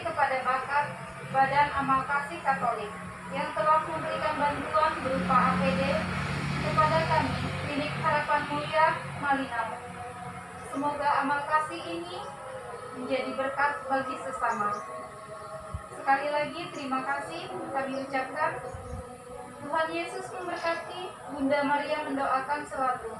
kepada bakat Badan Amal Kasih Katolik yang telah memberikan bantuan berupa APD kepada kami, Klinik Harapan Mulia Malinau. Semoga amal kasih ini menjadi berkat bagi sesama. Sekali lagi terima kasih kami ucapkan. Tuhan Yesus memberkati, Bunda Maria mendoakan selalu.